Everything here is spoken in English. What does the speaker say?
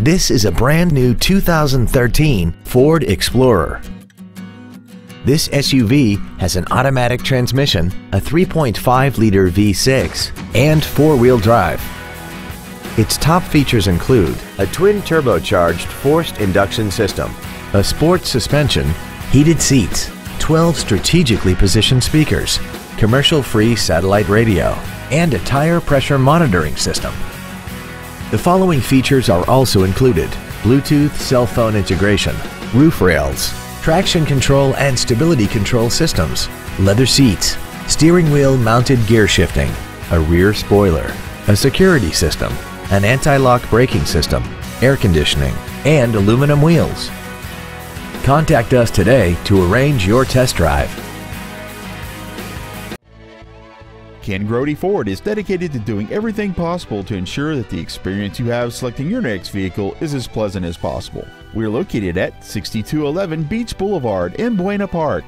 This is a brand new 2013 Ford Explorer. This SUV has an automatic transmission, a 3.5-liter V6, and four-wheel drive. Its top features include a twin turbocharged forced induction system, a sports suspension, heated seats, 12 strategically positioned speakers, commercial-free satellite radio, and a tire pressure monitoring system. The following features are also included. Bluetooth cell phone integration, roof rails, traction control and stability control systems, leather seats, steering wheel mounted gear shifting, a rear spoiler, a security system, an anti-lock braking system, air conditioning, and aluminum wheels. Contact us today to arrange your test drive. Ken Grody Ford is dedicated to doing everything possible to ensure that the experience you have selecting your next vehicle is as pleasant as possible. We are located at 6211 Beach Boulevard in Buena Park.